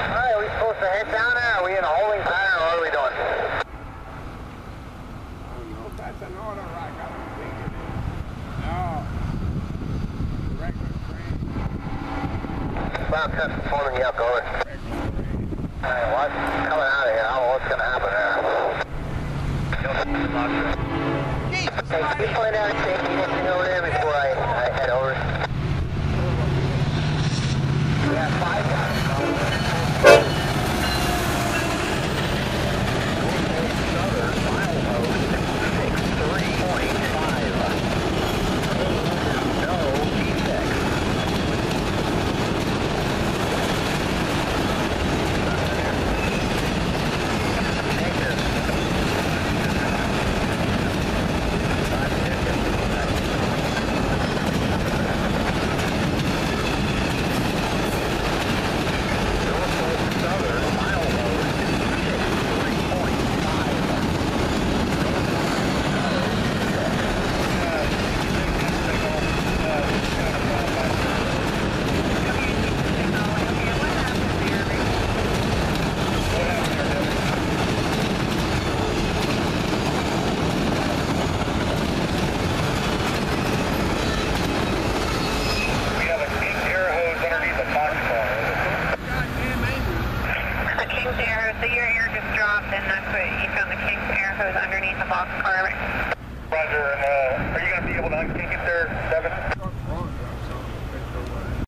Alright, are we supposed to head down there? Are we in a holding pattern or what are we doing? Oh, I don't know if that's an auto rack. I don't think it is. No. Regular train. Ground test informing you up, over. Regular train. Alright, what's coming out of here? I don't know what's gonna happen there. Hey, can you find out if they need anything over there before I, I head over? We have five guys. We have a pink air hose underneath the box car. Goddamn angry. The King's air hose, so your air and that's what you found the King's air hose underneath the box car. Roger, uh, are you going to be able to unkink it there, Devin?